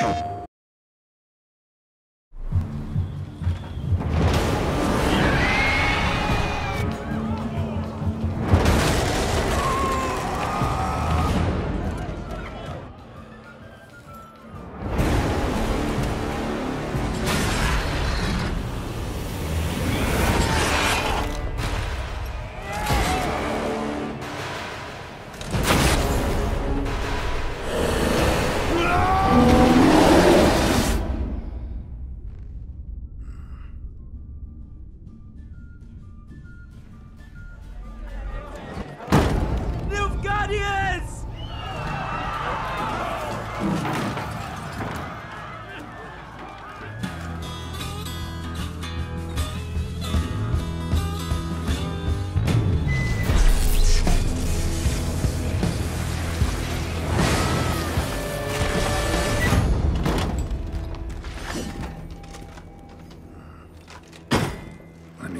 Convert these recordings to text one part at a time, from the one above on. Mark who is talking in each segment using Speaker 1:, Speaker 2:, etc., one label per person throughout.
Speaker 1: you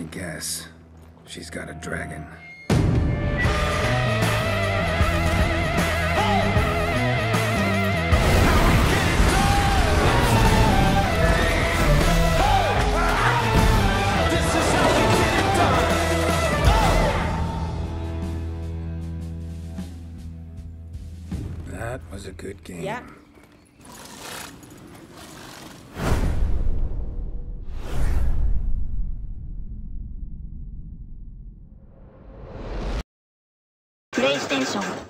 Speaker 1: me guess. She's got a dragon.
Speaker 2: This is how we get it done!
Speaker 1: That was a good game.
Speaker 3: Yeah.
Speaker 4: PlayStation